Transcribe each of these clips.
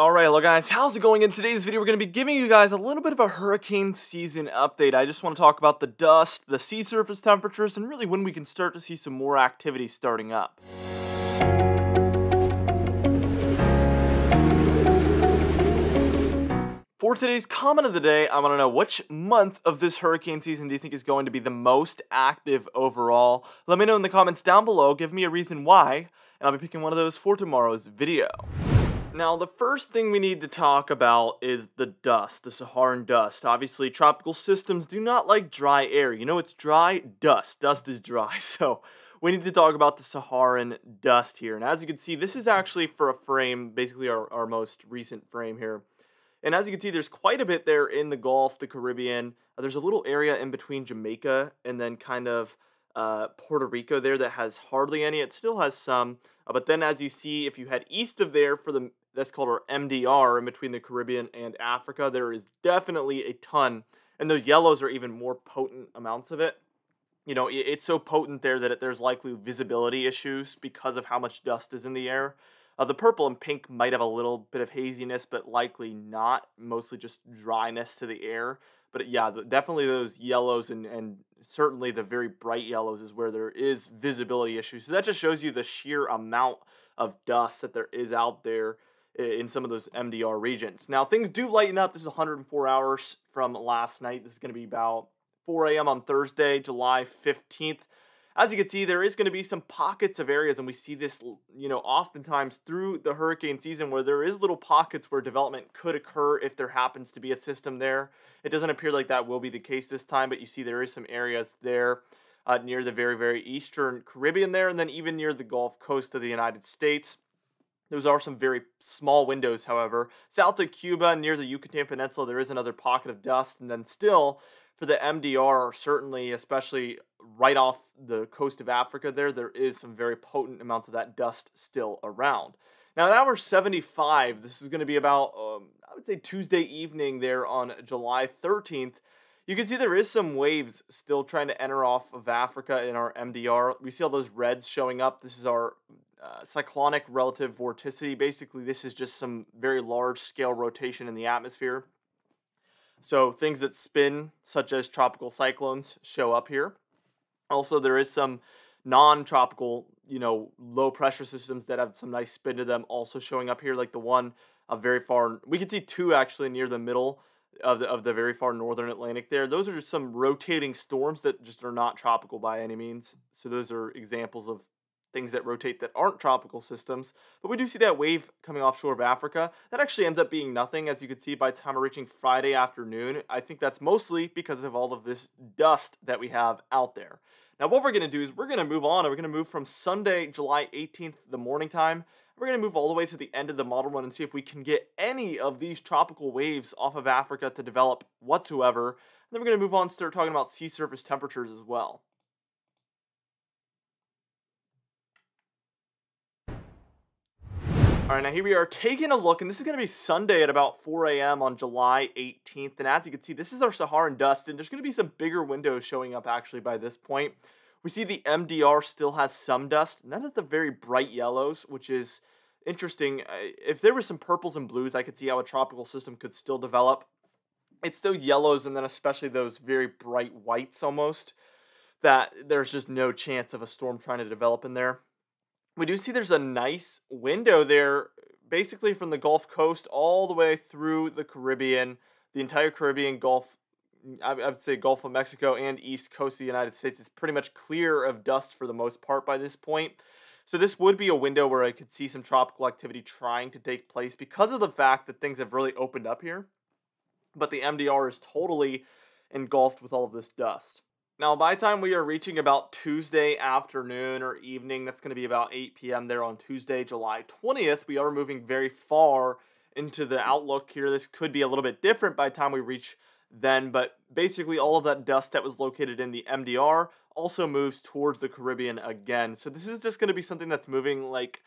Alright, hello guys, how's it going? In today's video, we're going to be giving you guys a little bit of a hurricane season update. I just want to talk about the dust, the sea surface temperatures, and really when we can start to see some more activity starting up. For today's comment of the day, I want to know which month of this hurricane season do you think is going to be the most active overall? Let me know in the comments down below, give me a reason why, and I'll be picking one of those for tomorrow's video. Now, the first thing we need to talk about is the dust, the Saharan dust. Obviously, tropical systems do not like dry air. You know, it's dry dust. Dust is dry. So, we need to talk about the Saharan dust here. And as you can see, this is actually for a frame, basically our, our most recent frame here. And as you can see, there's quite a bit there in the Gulf, the Caribbean. Uh, there's a little area in between Jamaica and then kind of uh, Puerto Rico there that has hardly any. It still has some. Uh, but then as you see, if you head east of there for the that's called our MDR in between the Caribbean and Africa. There is definitely a ton, and those yellows are even more potent amounts of it. You know, it's so potent there that it, there's likely visibility issues because of how much dust is in the air. Uh, the purple and pink might have a little bit of haziness, but likely not. Mostly just dryness to the air. But yeah, definitely those yellows and, and certainly the very bright yellows is where there is visibility issues. So that just shows you the sheer amount of dust that there is out there in some of those MDR regions. Now, things do lighten up. This is 104 hours from last night. This is going to be about 4 a.m. on Thursday, July 15th. As you can see, there is going to be some pockets of areas, and we see this, you know, oftentimes through the hurricane season where there is little pockets where development could occur if there happens to be a system there. It doesn't appear like that will be the case this time, but you see there is some areas there uh, near the very, very eastern Caribbean there, and then even near the Gulf Coast of the United States. Those are some very small windows, however. South of Cuba, near the Yucatan Peninsula, there is another pocket of dust. And then still, for the MDR, certainly, especially right off the coast of Africa there, there is some very potent amounts of that dust still around. Now, at hour 75, this is going to be about, um, I would say, Tuesday evening there on July 13th. You can see there is some waves still trying to enter off of Africa in our MDR. We see all those reds showing up. This is our uh, cyclonic relative vorticity. Basically, this is just some very large scale rotation in the atmosphere. So things that spin, such as tropical cyclones, show up here. Also, there is some non-tropical, you know, low pressure systems that have some nice spin to them also showing up here, like the one uh, very far. We can see two actually near the middle of the, of the very far northern Atlantic there. Those are just some rotating storms that just are not tropical by any means. So those are examples of things that rotate that aren't tropical systems. But we do see that wave coming offshore of Africa. That actually ends up being nothing, as you can see by the time we're reaching Friday afternoon. I think that's mostly because of all of this dust that we have out there. Now, what we're going to do is we're going to move on, and we're going to move from Sunday, July 18th, the morning time. We're going to move all the way to the end of the model run and see if we can get any of these tropical waves off of Africa to develop whatsoever. And then we're going to move on and start talking about sea surface temperatures as well. All right, now here we are taking a look, and this is going to be Sunday at about 4 a.m. on July 18th. And as you can see, this is our Saharan dust, and there's going to be some bigger windows showing up actually by this point. We see the MDR still has some dust, none of the very bright yellows, which is interesting. Uh, if there was some purples and blues, I could see how a tropical system could still develop. It's those yellows, and then especially those very bright whites almost, that there's just no chance of a storm trying to develop in there we do see there's a nice window there, basically from the Gulf Coast all the way through the Caribbean, the entire Caribbean Gulf. I would say Gulf of Mexico and East Coast of the United States is pretty much clear of dust for the most part by this point. So this would be a window where I could see some tropical activity trying to take place because of the fact that things have really opened up here. But the MDR is totally engulfed with all of this dust. Now, by the time we are reaching about Tuesday afternoon or evening, that's going to be about 8 p.m. there on Tuesday, July 20th, we are moving very far into the outlook here. This could be a little bit different by the time we reach then, but basically all of that dust that was located in the MDR also moves towards the Caribbean again. So this is just going to be something that's moving like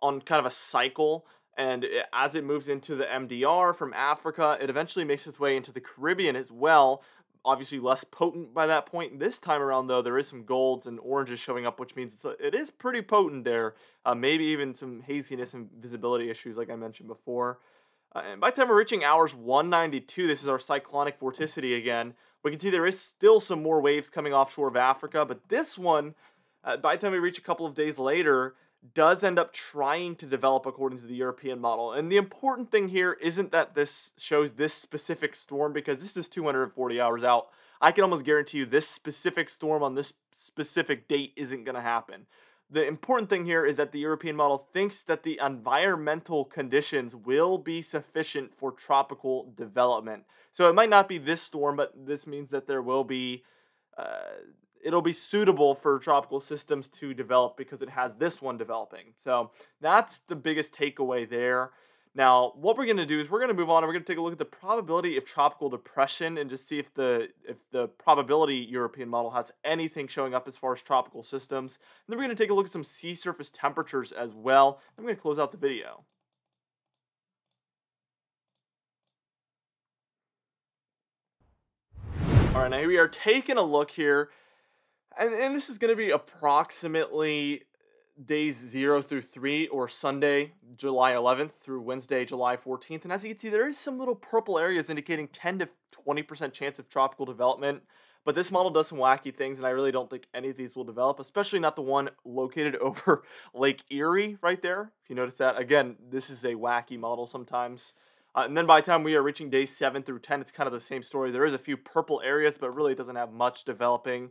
on kind of a cycle. And as it moves into the MDR from Africa, it eventually makes its way into the Caribbean as well, obviously less potent by that point. This time around, though, there is some golds and oranges showing up, which means it's it is pretty potent there. Uh, maybe even some haziness and visibility issues, like I mentioned before. Uh, and by the time we're reaching hours 192, this is our cyclonic vorticity again. We can see there is still some more waves coming offshore of Africa, but this one, uh, by the time we reach a couple of days later, does end up trying to develop according to the European model. And the important thing here isn't that this shows this specific storm because this is 240 hours out. I can almost guarantee you this specific storm on this specific date isn't going to happen. The important thing here is that the European model thinks that the environmental conditions will be sufficient for tropical development. So it might not be this storm, but this means that there will be uh, it'll be suitable for tropical systems to develop because it has this one developing. So that's the biggest takeaway there. Now, what we're going to do is we're going to move on and we're going to take a look at the probability of tropical depression and just see if the if the probability European model has anything showing up as far as tropical systems. And then we're going to take a look at some sea surface temperatures as well. I'm going to close out the video. All right, now here we are taking a look here and, and this is going to be approximately days 0 through 3 or Sunday, July 11th through Wednesday, July 14th. And as you can see, there is some little purple areas indicating 10 to 20% chance of tropical development. But this model does some wacky things, and I really don't think any of these will develop, especially not the one located over Lake Erie right there. If you notice that, again, this is a wacky model sometimes. Uh, and then by the time we are reaching day 7 through 10, it's kind of the same story. There is a few purple areas, but really it doesn't have much developing.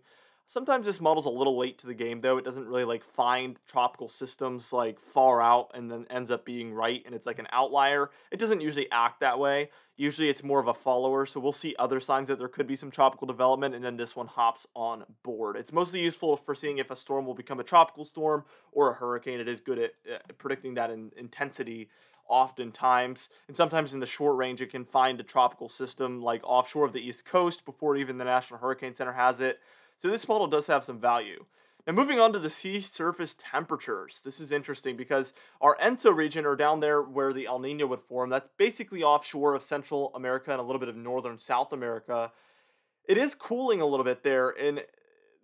Sometimes this model's a little late to the game though. It doesn't really like find tropical systems like far out and then ends up being right and it's like an outlier. It doesn't usually act that way. Usually it's more of a follower, so we'll see other signs that there could be some tropical development and then this one hops on board. It's mostly useful for seeing if a storm will become a tropical storm or a hurricane. It is good at uh, predicting that in intensity oftentimes. And sometimes in the short range, it can find a tropical system like offshore of the East Coast before even the National Hurricane Center has it. So this model does have some value. Now moving on to the sea surface temperatures. This is interesting because our ENSO region are down there where the El Nino would form. That's basically offshore of Central America and a little bit of northern South America. It is cooling a little bit there in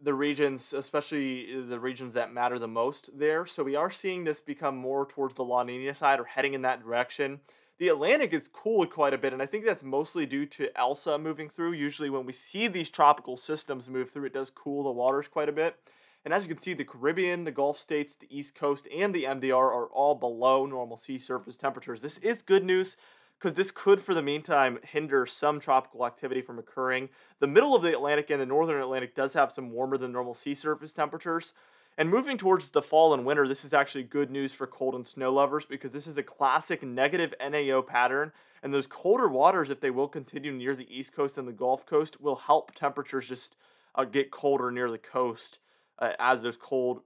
the regions, especially the regions that matter the most there. So we are seeing this become more towards the La Nina side or heading in that direction. The Atlantic is cooled quite a bit, and I think that's mostly due to Elsa moving through. Usually, when we see these tropical systems move through, it does cool the waters quite a bit. And as you can see, the Caribbean, the Gulf states, the East Coast, and the MDR are all below normal sea surface temperatures. This is good news because this could, for the meantime, hinder some tropical activity from occurring. The middle of the Atlantic and the northern Atlantic does have some warmer than normal sea surface temperatures, and moving towards the fall and winter, this is actually good news for cold and snow lovers because this is a classic negative NAO pattern. And those colder waters, if they will continue near the East Coast and the Gulf Coast, will help temperatures just uh, get colder near the coast uh, as those cold,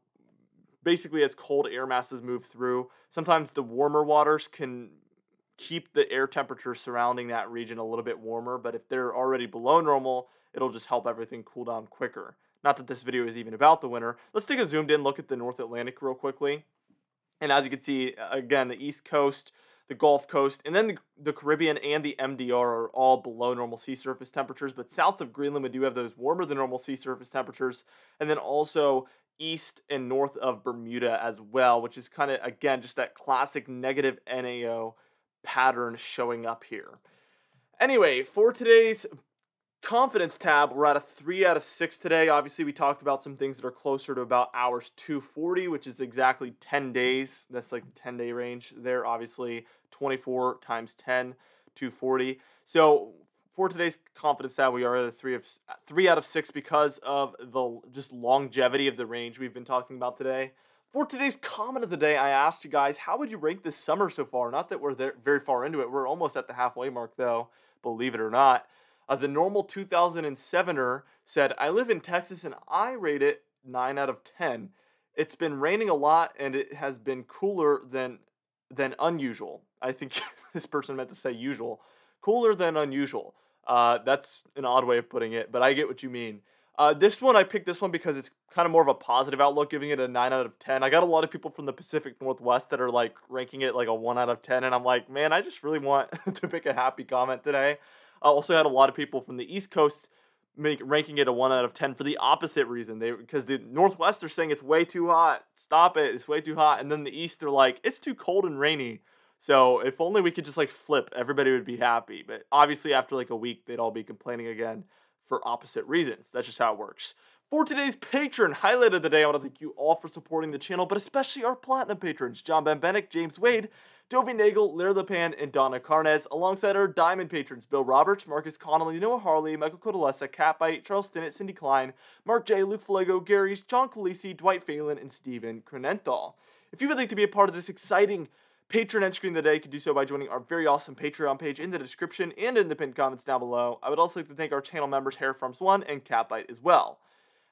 basically as cold air masses move through. Sometimes the warmer waters can keep the air temperature surrounding that region a little bit warmer, but if they're already below normal, it'll just help everything cool down quicker. Not that this video is even about the winter. Let's take a zoomed in look at the North Atlantic real quickly. And as you can see, again, the East Coast, the Gulf Coast, and then the, the, Caribbean and the MDR are all below normal sea surface temperatures. But south of Greenland, we do have those warmer than normal sea surface temperatures. And then also east and north of Bermuda as well, which is kind of, again, just that classic negative NAO pattern showing up here. Anyway, for today's confidence tab, we're at a 3 out of 6 today. Obviously, we talked about some things that are closer to about hours 240, which is exactly 10 days. That's like the 10 day range there, obviously. 24 times 10, 240. So for today's confidence tab, we are at a 3 of 3 out of 6 because of the just longevity of the range we've been talking about today. For today's comment of the day, I asked you guys, how would you rank this summer so far? Not that we're there very far into it. We're almost at the halfway mark, though, believe it or not. Uh, the normal 2007er said, I live in Texas and I rate it 9 out of 10. It's been raining a lot and it has been cooler than than unusual. I think this person meant to say usual. Cooler than unusual. Uh, that's an odd way of putting it, but I get what you mean. Uh, this one, I picked this one because it's kind of more of a positive outlook, giving it a 9 out of 10. I got a lot of people from the Pacific Northwest that are like ranking it like a 1 out of 10, and I'm like, man, I just really want to pick a happy comment today. I also had a lot of people from the East Coast make ranking it a one out of ten for the opposite reason. They because the Northwest are saying it's way too hot. Stop it. It's way too hot. And then the East are like it's too cold and rainy. So if only we could just like flip, everybody would be happy. But obviously, after like a week, they'd all be complaining again for opposite reasons. That's just how it works. For today's patron highlight of the day, I want to thank you all for supporting the channel, but especially our platinum patrons John Ben Benbenick, James Wade, Dovey Nagel, Lair LePan, and Donna Carnes, alongside our diamond patrons Bill Roberts, Marcus Connolly, Noah Harley, Michael Codalessa, Catbite, Charles Stinnett, Cindy Klein, Mark J, Luke Flago, Gary's, John Calisi, Dwight Phelan, and Stephen Cronenthal. If you would like to be a part of this exciting patron end screen today, you can do so by joining our very awesome Patreon page in the description and in the pinned comments down below. I would also like to thank our channel members Hair Farms One and Catbite as well.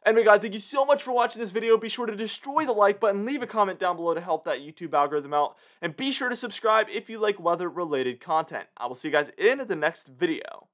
Anyway, guys, thank you so much for watching this video. Be sure to destroy the like button, leave a comment down below to help that YouTube algorithm out, and be sure to subscribe if you like weather-related content. I will see you guys in the next video.